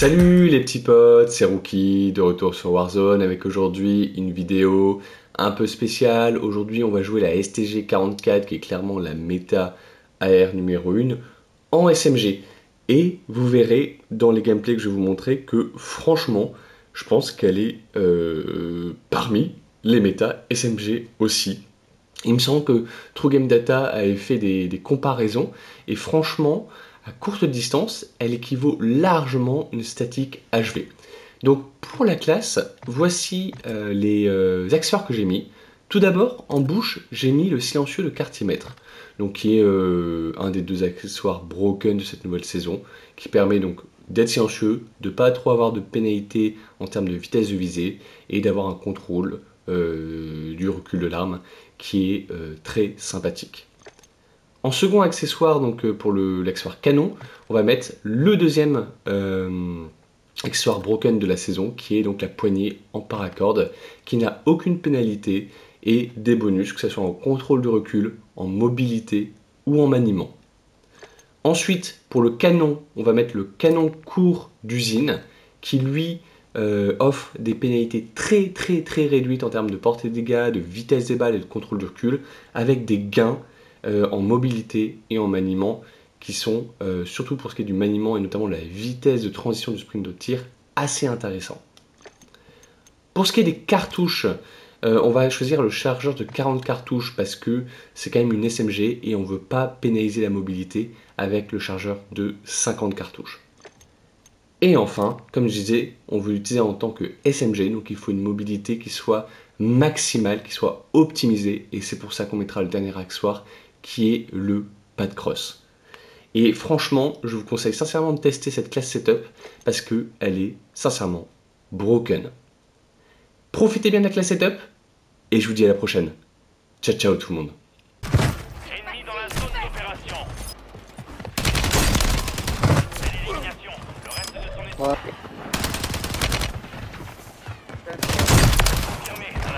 Salut les petits potes, c'est Rookie de retour sur Warzone avec aujourd'hui une vidéo un peu spéciale. Aujourd'hui on va jouer la STG 44 qui est clairement la méta AR numéro 1 en SMG. Et vous verrez dans les gameplays que je vais vous montrer que franchement je pense qu'elle est euh, parmi les méta SMG aussi. Il me semble que True Game Data avait fait des, comparaisons et franchement, à courte distance, elle équivaut largement une statique HV. Donc pour la classe, voici euh, les euh, accessoires que j'ai mis. Tout d'abord, en bouche, j'ai mis le silencieux de quartier-mètre, qui est euh, un des deux accessoires broken de cette nouvelle saison, qui permet donc d'être silencieux, de ne pas trop avoir de pénalité en termes de vitesse de visée et d'avoir un contrôle du recul de l'arme qui est très sympathique. En second accessoire, donc euh, pour l'accessoire canon, on va mettre le deuxième euh, accessoire broken de la saison, qui est donc la poignée en paracorde, qui n'a aucune pénalité et des bonus, que ce soit en contrôle de recul, en mobilité ou en maniement. Ensuite, pour le canon, on va mettre le canon court d'usine, qui lui euh, offre des pénalités très très très réduites en termes de portée de dégâts, de vitesse des balles et de contrôle de recul, avec des gains euh, en mobilité et en maniement qui sont, euh, surtout pour ce qui est du maniement et notamment la vitesse de transition du sprint de tir, assez intéressants. Pour ce qui est des cartouches, on va choisir le chargeur de 40 cartouches parce que c'est quand même une SMG et on ne veut pas pénaliser la mobilité avec le chargeur de 50 cartouches. Et enfin, comme je disais, on veut l'utiliser en tant que SMG, donc il faut une mobilité qui soit maximale, qui soit optimisée, et c'est pour ça qu'on mettra le dernier accessoire qui est le pad cross. Et franchement, je vous conseille sincèrement de tester cette classe setup parce qu'elle est sincèrement broken. Profitez bien de la classe setup et je vous dis à la prochaine. Ciao ciao tout le monde.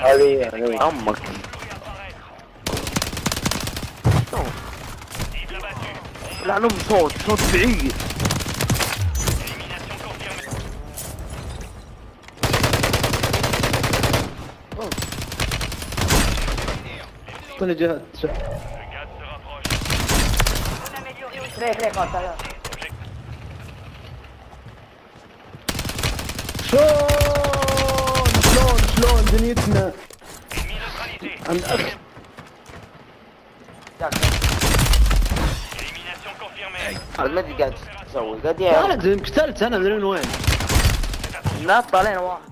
Allez, allez. لا لهم صوت صوت بعيد كل جهات. شلون شلون شلون دنيتنا عن اخ معي الذي قاعد تسوي قاعد يعني لا يمكن ثالث أنا من وين الناس طالعين واحد